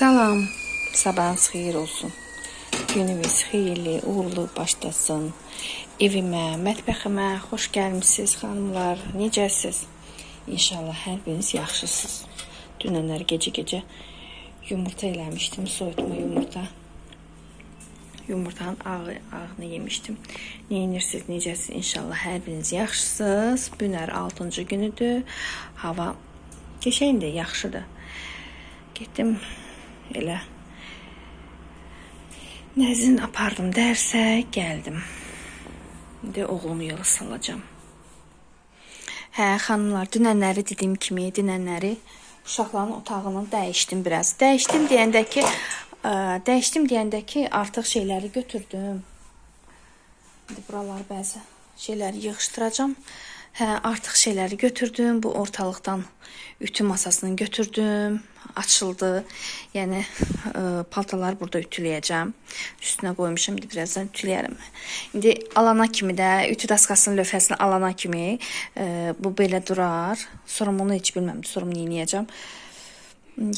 Salam, sabahınız xeyir olsun. Gününüz xeyirli, uğurlu başlasın. Evimə, mətbəximə xoş gəlmisiniz xanımlar. Necəsiz? İnşallah hər biriniz yaxşısınız. Dünənlər gecə-gecə yumurta eləmişdim, soyutma yumurta. Yumurtanın ağı, ağını yemişdim. Neyinirsiniz, necəsiz? İnşallah hər biriniz yaxşısınız. Bu günlər 6-cı günüdür. Hava qəşəngdir, yaxşıdır. Getdim elə nəzin apardım dərsə, gəldim. İndi oğlumu yola salacağam. Hə, xanımlar, dünənləri dediyim kimi, dünənləri uşaqların otağını dəyişdim biraz. Dəyişdim deyəndə ki, ə, dəyişdim deyəndə ki, artıq şeyləri götürdüm. İndi buralar bəzi şeyləri yığışdıracağam. Hə, artıq şeyləri götürdüm. Bu ortalıqdan ütü masasını götürdüm. Açıldı. Yəni e, paltaları burada ütüləyəcəm. Üstünə qoymuşam. İndi birazdan ütüləyərəm. İndi alana kimi də ütü daskasının lövhəsini alana kimi e, bu belə durar. Sonra bunu heç bilmirəm. Sonra nə edəcəm?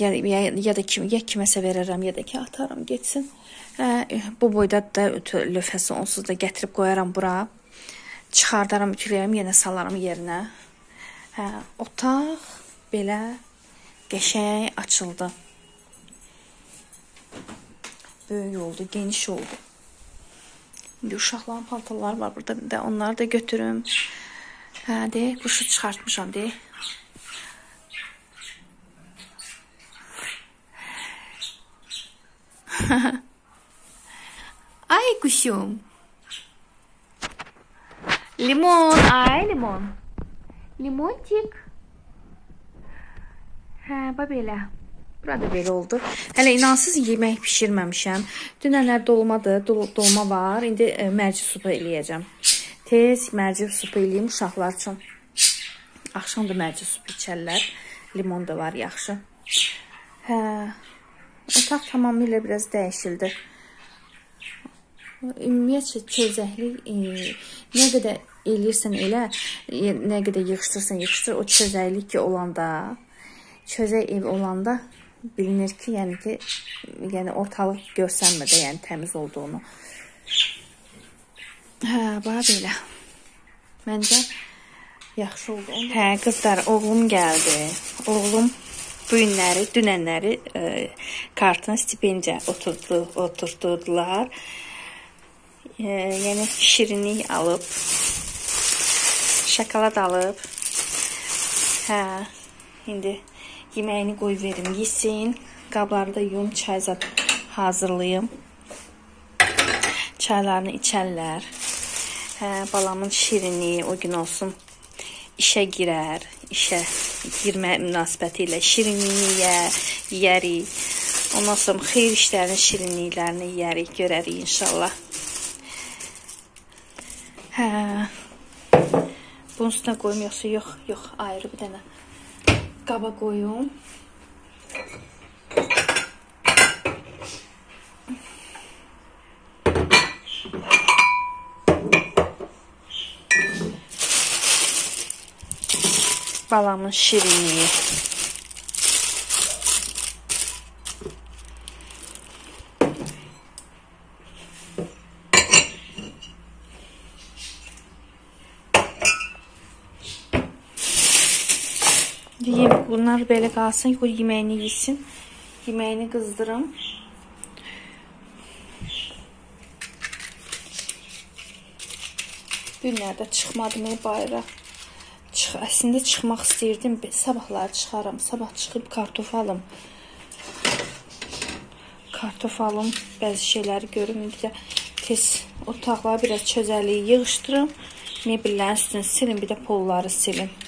Ya, ya, ya da kim, ya kiməsə verərəm, ya da ki atarım getsin. Hə, bu boyda da ütü lövhəsi onsuz da gətirib qoyaram bura çıxardaram, ütüləyərəm, yenə salaram yerinə. Hə, otaq belə qəşəng açıldı. Böyük oldu, geniş oldu. İndi uşaqların paltarları var burada da onları da götürüm. Hə, de, quşu çıxartmışam, de. Ay quşum. Limon. Ay limon. Limontik. Hə, bax belə. Burada belə oldu. Hələ inansız yemək bişirməmişəm. Dünənlər dolmadır, dol dolma var. İndi e, mərci supu eləyəcəm. Tez mərci supu eləyim uşaqlar üçün. Axşam da mərci supu içərlər. Limon da var, yaxşı. Hə. Otaq tamamilə biraz dəyişildi. Ümumiyyətcə çözəklik e, nə qədər eləyirsən elə, nə qədər yığışdırsan yığışdır, o çözəklik ki olanda, çözək ev olanda bilinir ki, yəni ki, yəni ortalıq görsənmir də, yəni təmiz olduğunu. Hə, bax belə. Məncə yaxşı oldu. Hə, qızlar, oğlum gəldi. Oğlum bu günləri, dünənləri e, kartın stipendiya oturdu, oturtdular. E, yəni şirinlik alıb şokolad alıb. Hə, indi yeməyini qoy verim, yesin. Qabları da yum, çay zad hazırlayım. Çaylarını içərlər. Hə, balamın şirini o gün olsun işə girər. İşə girmə münasibəti ilə şirinliyini yeyər, yeyərik. Ondan sonra xeyir işlərinin şirinliklərini yeyərik, görərik inşallah. Hə. Bunun üstünə qoyum yoxsa yox, yox, ayrı bir dənə qaba qoyum. Balamın şirinliyi. Bunlar belə qalsın, o yeməyini yesin. Yeməyini qızdırım. Günlərdə çıxmadım bayıra. Çıx, əslində çıxmaq istəyirdim. Sabahlar çıxaram. Sabah çıxıb kartof alım. Kartof alım. Bəzi şeyləri görüm. İndi də tez otaqları biraz çözəliyi yığışdırım. Mebellərin üstünü silim, bir də polları silim.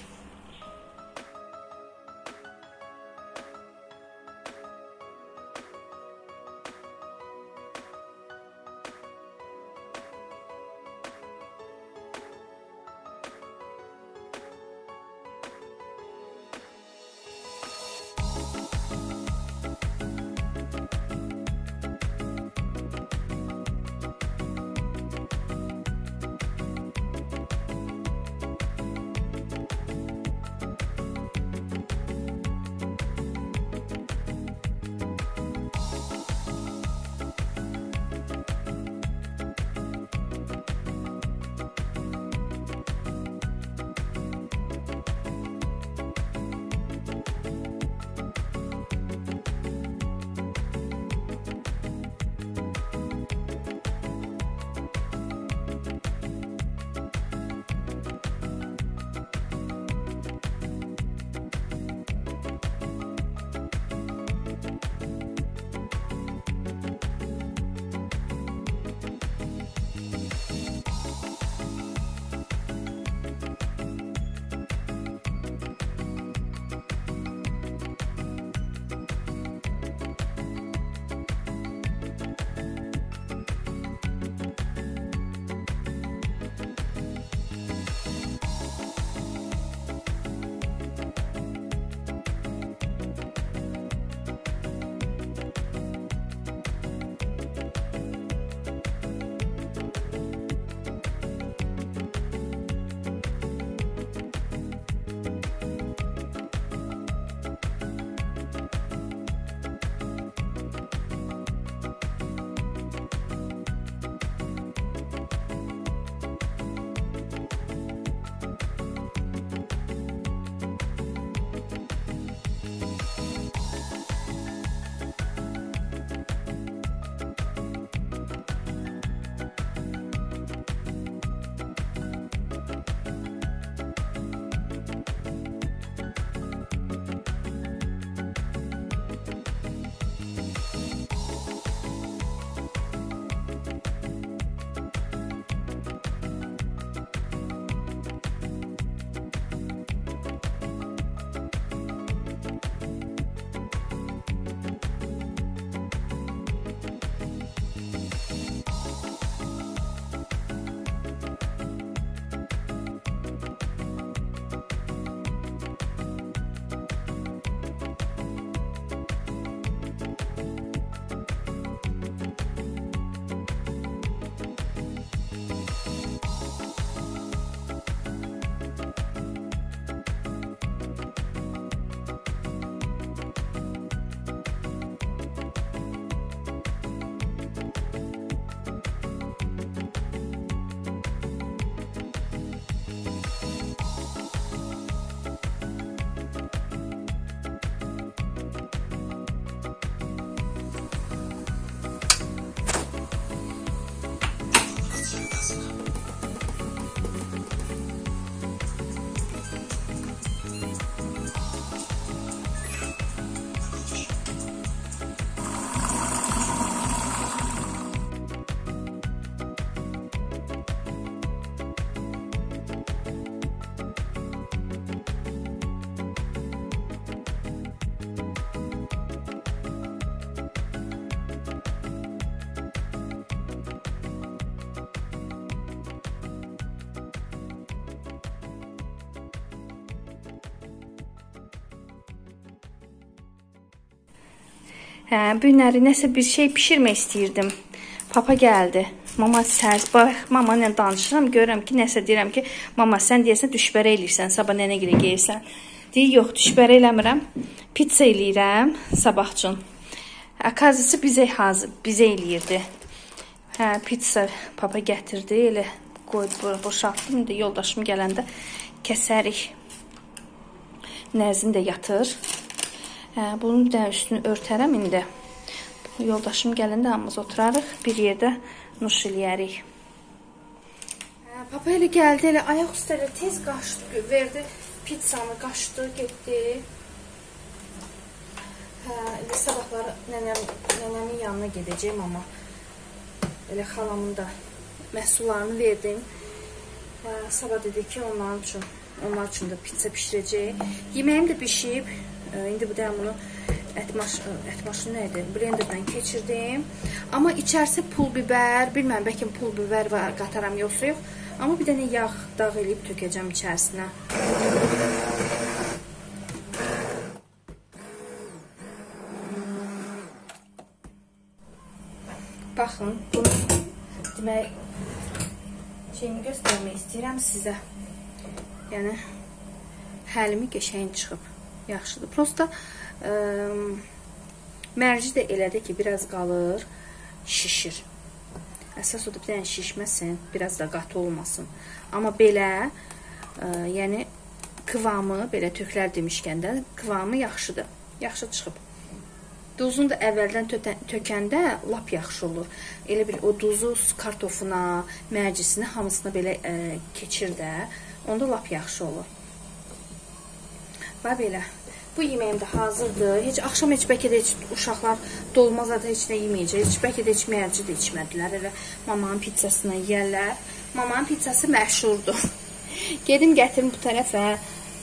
Hə, bu günləri nəsə bir şey bişirmək istəyirdim. Papa gəldi. Mama sərs, bax, mama ilə danışıram, görürəm ki, nəsə deyirəm ki, mama sən deyəsən düşbərə eləyirsən, sabah nənə gilə geyirsən. Deyir, yox, düşbərə eləmirəm. Pizza eləyirəm sabah üçün. Akazisi bizə hazır, bizə eləyirdi. Hə, pizza papa gətirdi, elə qoydu bura boşaltdım. İndi yoldaşım gələndə kəsərik. Nəzin də yatır. Hə, bunun da üstünü örtərəm indi. Yoldaşım gələndə hamımız oturarıq, bir yerdə nuş eləyərik. Hə, papa elə gəldi, elə ayaq üstə elə tez qaçdı, verdi pizzanı, qaçdı, getdi. Hə, elə sabahlar nənəm, nənəmin yanına gedəcəyim, amma elə xalamın da məhsullarını verdim. Hə, sabah dedi ki, onların üçün, onlar üçün də pizza bişirəcək. Yeməyim də bişib. İndi bu da bunu ət, maş ət maşını nə idi? Blenderdən keçirdim. Amma içərisi pul bibər, bilmirəm, bəlkə pul bibər var, qataram yoxsa yox. Amma bir dənə yağ dağ eləyib tökəcəm içərisinə. Baxın, bunu demək şeyimi göstərmək istəyirəm sizə. Yəni həlimi qəşəng çıxıb yaxşıdır. Prosta ə, mərci də elədi ki, biraz qalır, şişir. Əsas odur, bir dənə şişməsin, biraz da qatı olmasın. Amma belə, ə, yəni kıvamı, belə töklər demişkən də, kıvamı yaxşıdır. Yaxşı çıxıb. Duzunu da əvvəldən tökəndə lap yaxşı olur. Elə bir o duzu kartofuna, mərcisinə, hamısına belə ə, keçir də, onda lap yaxşı olur. Və belə. Bu yeməyim də hazırdır. Heç axşam heç bəlkə də heç uşaqlar dolmaza da heç nə yeməyəcək. Heç bəlkə də mərci də içmədilər. Elə mamanın pizzasına yeyərlər. Mamanın pizzası məşhurdur. Gedim gətirim bu tərəfə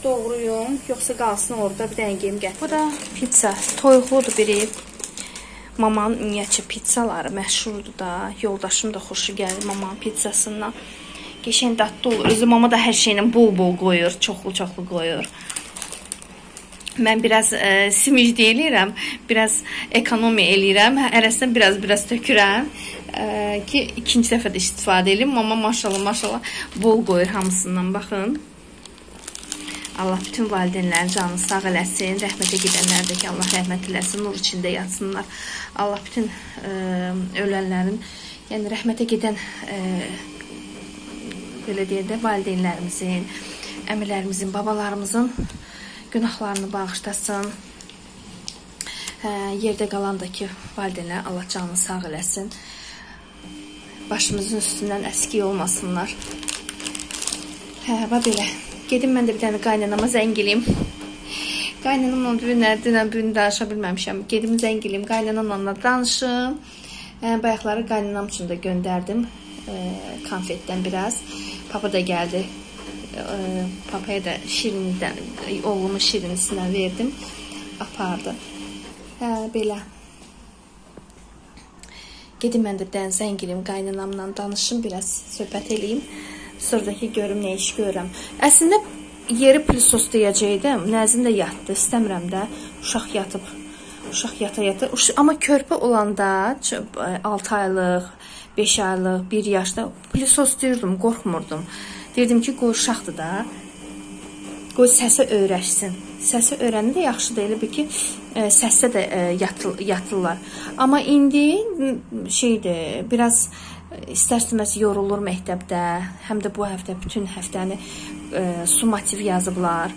doğruyum, yoxsa qalsın orada bir dənə geyim gətir. Bu da pizza. Toyuqludur biri. Mamanın ümumiyyətcə pizzaları məşhurdur da. Yoldaşım da xoşu gəlir mamanın pizzasından. Qəşəng dadlı olur. Özü mama da hər şeylə bol-bol qoyur, çoxlu-çoxlu qoyur. Mən biraz e, simic deyilirəm, biraz ekonomiya eləyirəm. Ərəsindən biraz-biraz tökürəm e, ki, ikinci dəfə də istifadə edim. Mama maşallah, maşallah bol qoyur hamısından. Baxın. Allah bütün valideynlərin canını sağ eləsin. Rəhmətə gedənlər də ki, Allah rəhmət eləsin, nur içində yatsınlar. Allah bütün e, ölənlərin, yəni rəhmətə gedən e, belə deyək də valideynlərimizin, əmilərimizin, babalarımızın günahlarını bağışlasın. Hə, yerdə qalan da ki, valideynlər Allah canını sağ eləsin. Başımızın üstündən əski olmasınlar. Hə, və belə. Gedim mən də bir dənə qaynanama zəng eləyim. Qaynanamla bir nərdindən birini danışa bilməmişəm. Gedim zəng eləyim, qaynanamla danışım. Hə, bayaqları qaynanam üçün də göndərdim e, konfetdən biraz. Papa da gəldi papaya da şirindən, oğlumun şirinisindən verdim, apardı. Hə, belə. Gedim mən də dən zəng edim, qaynanamla danışım, biraz söhbət eləyim. Sonraki görüm nə iş görürəm. Əslində yeri plisos deyəcəkdim. Nəzin də yatdı, istəmirəm də. Uşaq yatıb. Uşaq yata-yata. Amma körpə olanda 6 aylıq, 5 aylıq, 1 yaşda plisos deyirdim, qorxmurdum. Deyirdim ki, qoy uşaqdır da. Qoy səsə öyrəşsin. Səsə öyrəndə də yaxşıdır. Elə bir ki, ə, e, səsdə də ə, e, yatıl yatırlar. Amma indi şeydir, biraz istərsiniz yorulur məktəbdə. Həm də bu həftə bütün həftəni ə, e, summativ yazıblar.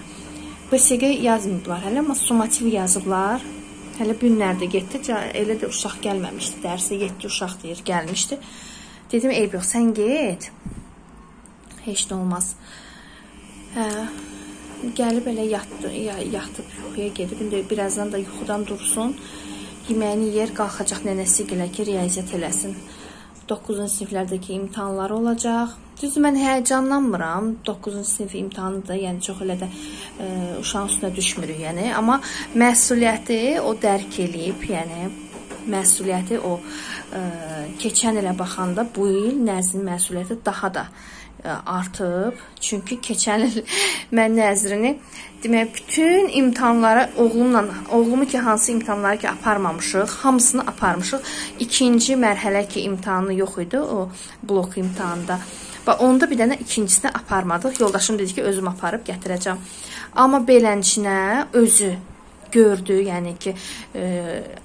BSG yazmayıblar hələ, amma summativ yazıblar. Hələ günlərdə getdi. Elə də uşaq gəlməmişdi dərsə. 7 uşaq deyir, gəlmişdi. Dedim, eyb yox, sən get heç nə olmaz. Hə, gəlib elə yatdı, yatıb yuxuya gedib. İndi birazdan da yuxudan dursun. Yeməyini yer, qalxacaq nənəsi gilə ki, riyaziyyat eləsin. 9-cu siniflərdəki imtahanlar olacaq. Düzdür, mən həyəcanlanmıram. 9-cu sinif imtahanı da, yəni çox elə də ə, e, uşağın üstünə düşmürük, yəni. Amma məsuliyyəti o dərk eləyib, yəni məsuliyyəti o ə, e, keçən ilə baxanda bu il Nəzin məsuliyyəti daha da artıb. Çünki keçən il mən nəzrini demək bütün imtahanlara oğlumla oğlumu ki hansı imtahanları ki aparmamışıq, hamısını aparmışıq. İkinci mərhələ ki imtahanı yox idi o blok imtahanında. Və onda bir dənə ikincisini aparmadıq. Yoldaşım dedi ki, özüm aparıb gətirəcəm. Amma belənçinə özü gördü, yəni ki, e,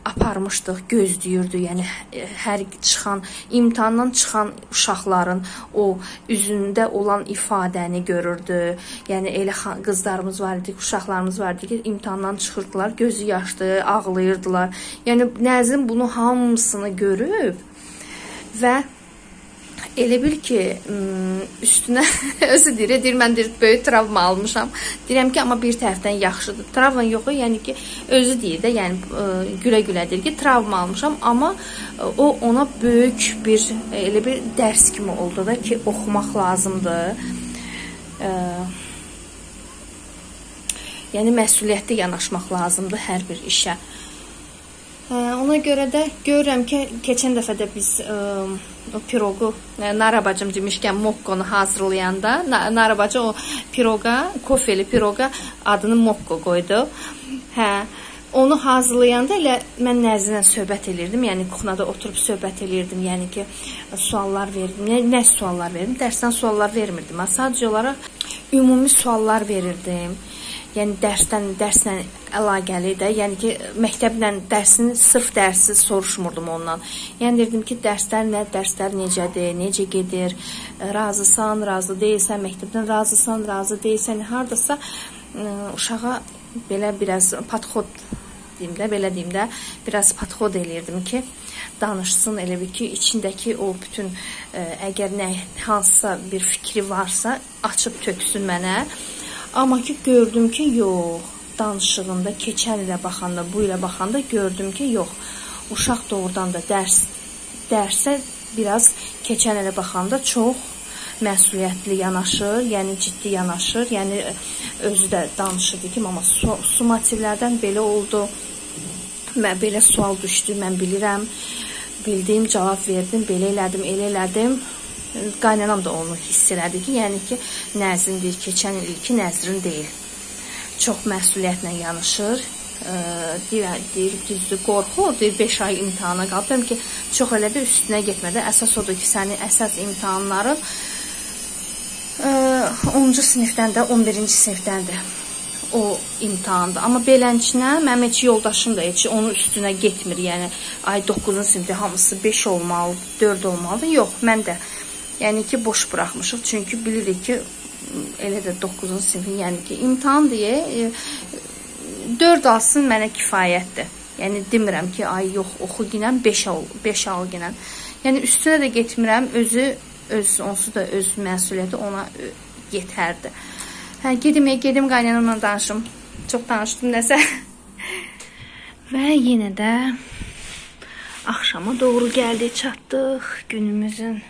aparmışdıq, gözləyirdi. Yəni e, hər çıxan imtahandan çıxan uşaqların o üzündə olan ifadəni görürdü. Yəni elə qızlarımız var idi, uşaqlarımız var idi ki, imtahandan çıxırdılar, gözü yaşdı, ağlayırdılar. Yəni Nəzim bunu hamısını görüb və elə bil ki, üstünə özü deyir, deyir mən deyir böyük travma almışam. Deyirəm ki, amma bir tərəfdən yaxşıdır. Travma yox, yəni ki, özü deyir də, yəni gülə-gülə deyir ki, travma almışam, amma o ona böyük bir elə bir dərs kimi oldu da ki, oxumaq lazımdır. Yəni məsuliyyətli yanaşmaq lazımdır hər bir işə. Ona görə də görürəm ki, keçən dəfə də biz ə, o piroqu Narabacım demişkən mokkonu hazırlayanda Narabacı o piroqa, kofeli piroqa adını mokko qoydu. Hə, onu hazırlayanda elə mən Nəzinlə söhbət elirdim. Yəni kuxnada oturub söhbət elirdim. Yəni ki, suallar verdim. Nə, nə suallar verdim? Dərsdən suallar vermirdim. Sadəcə olaraq ümumi suallar verirdim yəni dərsdən dərslə əlaqəli də, yəni ki, məktəblə dərsini sırf dərsi soruşmurdum ondan. Yəni deyirdim ki, dərslər nə, dərslər necədir, necə gedir, razısan, razı deyilsən, məktəbdən razısan, razı deyilsən, hardasa ə, uşağa belə biraz podxod deyim də, belə deyim də, biraz podxod eləyirdim ki, danışsın elə bir ki, içindəki o bütün ə, əgər nə hansısa bir fikri varsa, açıb töksün mənə. Amma ki gördüm ki, yox, danışığında keçən ilə baxanda, bu ilə baxanda gördüm ki, yox. Uşaq doğrudan da dərs dərsə biraz keçən ilə baxanda çox məsuliyyətli yanaşır, yəni ciddi yanaşır, yəni özü də danışırdı ki, mama su, summativlərdən belə oldu. Mən belə sual düşdü, mən bilirəm. Bildiyim cavab verdim, belə elədim, elə elədim. Qaynanam da onu hiss elədi ki, yəni ki, Nəzrindir, keçən ilki Nəzrin deyil. Çox məsuliyyətlə yanaşır. Ə, deyir, deyir, düzdür, qorxu, deyir 5 ay imtahana qalıb. ki, çox elə bir üstünə getmədə. Əsas odur ki, sənin əsas imtahanların 10-cu sinifdən də 11-ci sinifdəndir o imtahanda. Amma belənçinə mənim heç yoldaşım da heç onun üstünə getmir. Yəni ay 9-cu sinifdə hamısı 5 olmalı, 4 olmalıdır. Yox, mən də Yəni ki, boş buraxmışıq. Çünki bilirik ki, elə də 9-cu sinifin, yəni ki, imtahan deyə 4 e, alsın mənə kifayətdir. Yəni demirəm ki, ay yox, oxu ginən 5 al, 5 al ginən. Yəni üstünə də getmirəm, özü öz onsuz da öz məsuliyyəti ona e, yetərdi. Hə, gedim, gedim qaynanamla danışım. Çox danışdım nəsə. Və yenə də axşama doğru gəldi, çatdıq günümüzün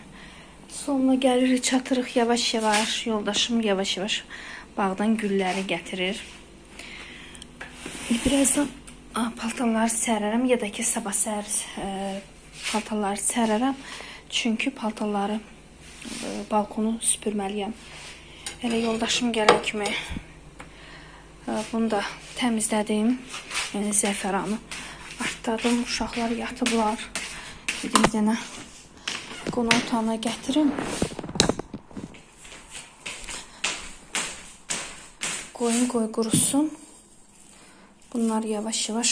Sonuna gəlirik, çatırıq yavaş-yavaş. Yoldaşım yavaş-yavaş bağdan gülləri gətirir. Birazdan paltarları sərərəm ya da ki sabah səhər e, paltarları sərərəm. Çünki paltarları e, balkonu süpürməliyəm. Elə yoldaşım gələn kimi e, bunu da təmizlədim. Yəni zəfəranı artladım. Uşaqlar yatıblar. Dedim yenə qonaq otağına gətirim. Qoyun qoy qurusun. Bunlar yavaş-yavaş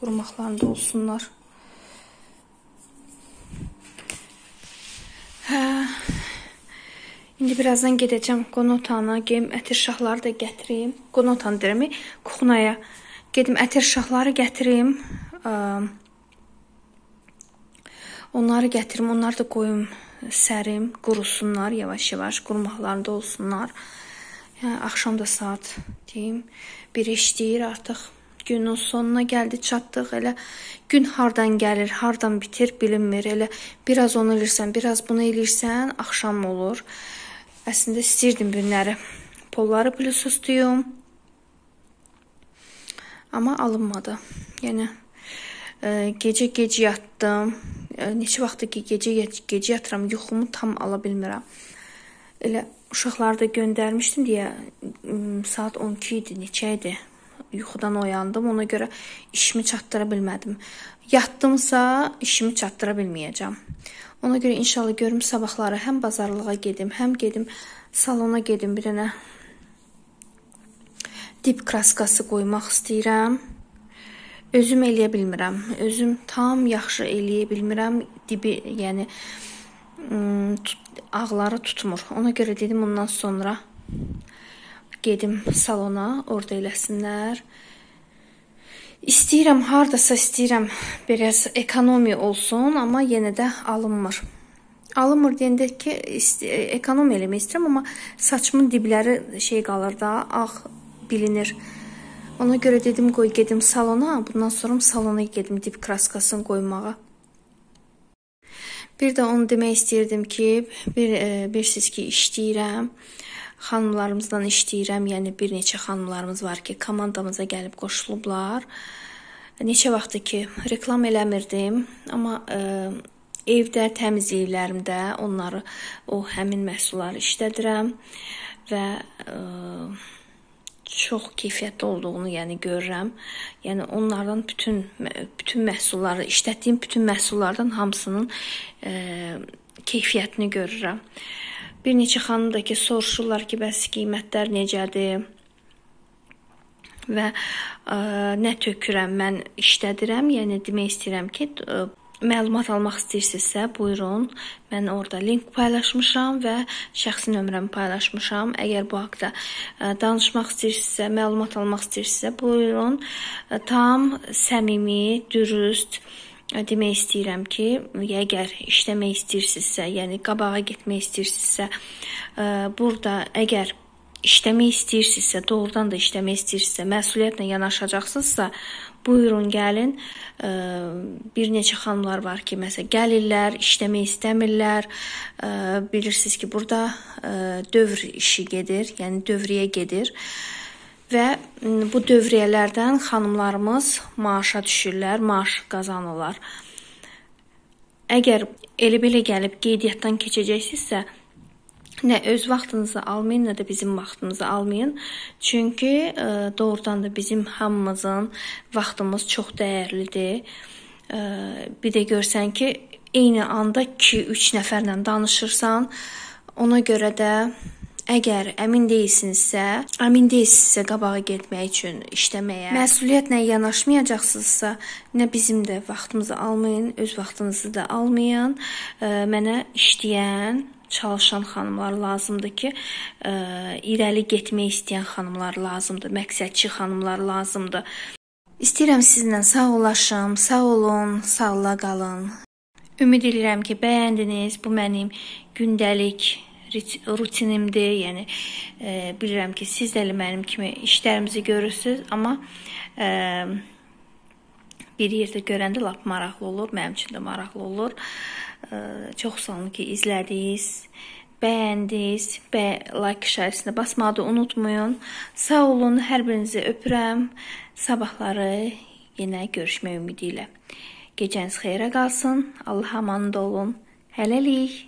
qurumaqlarında olsunlar. Hə. İndi birazdan gedəcəm qonaq otağına, geyim ətir şahları da gətirim. Qonaq otağını deyirəm, kuxnaya gedim ətir şahları gətirim. Ə, Onları gətirim, onları da qoyum sərim, qurusunlar yavaş-yavaş, qurumaqlarında olsunlar. Yəni axşam da saat deyim, bir işləyir artıq. Günün sonuna gəldi, çatdıq. Elə gün hardan gəlir, hardan bitir bilinmir. Elə biraz onu elirsən, biraz bunu elirsən, axşam olur. Əslində istirdim günləri. Polları bluetooth Amma alınmadı. Yəni gecə gec yatdım. Neçə vaxtdır ki, gecə gecə yatıram, yuxumu tam ala bilmirəm. Elə uşaqları da göndərmişdim deyə saat 12 idi, neçə idi? Yuxudan oyandım. Ona görə işimi çatdıra bilmədim. Yatdımsa işimi çatdıra bilməyəcəm. Ona görə inşallah görüm sabahları həm bazarlığa gedim, həm gedim salona gedim bir dənə dip kraskası qoymaq istəyirəm. Özüm eləyə bilmirəm. Özüm tam yaxşı eləyə bilmirəm. Dibi, yəni ağları tutmur. Ona görə dedim ondan sonra gedim salona, orada eləsinlər. İstəyirəm, hardasa istəyirəm biraz ekonomiya olsun, amma yenə də alınmır. Alınmır deyəndə ki, ekonomiya eləmək istəyirəm, amma saçımın dibləri şey qalır da, ağ bilinir. Ona görə dedim qoy gedim salona, bundan sonra salona gedim dip kraskasını qoymağa. Bir də onu demək istəyirdim ki, bir e, bilirsiniz ki, işləyirəm. Xanımlarımızdan işləyirəm. Yəni bir neçə xanımlarımız var ki, komandamıza gəlib qoşulublar. Neçə vaxtdır ki, reklam eləmirdim, amma e, evdə təmizliklərimdə onları o həmin məhsulları işlədirəm və e, çox keyfiyyətli olduğunu, yəni görürəm. Yəni onlardan bütün bütün məhsulları, işlətdiyim bütün məhsullardan hamısının e, keyfiyyətini görürəm. Bir neçə xanım da ki, soruşurlar ki, bəs qiymətlər necədir? Və ə, nə tökürəm mən işlədirəm. Yəni demək istəyirəm ki, ə, məlumat almaq istəyirsinizsə, buyurun. Mən orada link paylaşmışam və şəxsi nömrəmi paylaşmışam. Əgər bu haqqda e, danışmaq istəyirsinizsə, məlumat almaq istəyirsinizsə, buyurun. E, tam səmimi, dürüst e, demək istəyirəm ki, əgər işləmək istəyirsinizsə, yəni qabağa getmək istəyirsinizsə, burada əgər işləmək istəyirsinizsə, doğrudan da işləmək istəyirsinizsə, məsuliyyətlə yanaşacaqsınızsa, buyurun gəlin. Bir neçə xanımlar var ki, məsələn, gəlirlər, işləmək istəmirlər. Bilirsiniz ki, burada dövr işi gedir, yəni dövriyə gedir. Və bu dövriyyələrdən xanımlarımız maaşa düşürlər, maaş qazanırlar. Əgər elə belə gəlib qeydiyyatdan keçəcəksinizsə, nə öz vaxtınızı almayın, nə də bizim vaxtımızı almayın. Çünki ə, e, doğrudan da bizim hamımızın vaxtımız çox dəyərlidir. Ə, e, bir də görsən ki, eyni anda 2-3 nəfərlə danışırsan, ona görə də Əgər əmin deyilsinizsə, əmin deyilsinizsə qabağa getmək üçün işləməyə, məsuliyyətlə yanaşmayacaqsınızsa, nə bizim də vaxtımızı almayın, öz vaxtınızı da almayın. E, mənə işləyən çalışan xanımlar lazımdır ki, ə, irəli getmək istəyən xanımlar lazımdır, məqsədçi xanımlar lazımdır. İstəyirəm sizinlə sağollaşım, sağ olun, sağla qalın. Ümid edirəm ki, bəyəndiniz. Bu mənim gündəlik rutinimdir. Yəni e, bilirəm ki, siz də mənim kimi işlərimizi görürsüz, amma e, bir yerdə görəndə lap maraqlı olur, mənim üçün də maraqlı olur. Çox sağ olun ki, izlədiniz, bəyəndiniz və like işarəsinə basmağı da unutmayın. Sağ olun, hər birinizi öpürəm. Sabahları yenə görüşmək ümidi ilə. Gecəniz xeyrə qalsın. Allah amanında olun. Hələlik.